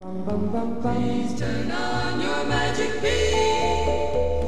Please turn on your magic beam.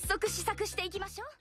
早速試作していきましょう。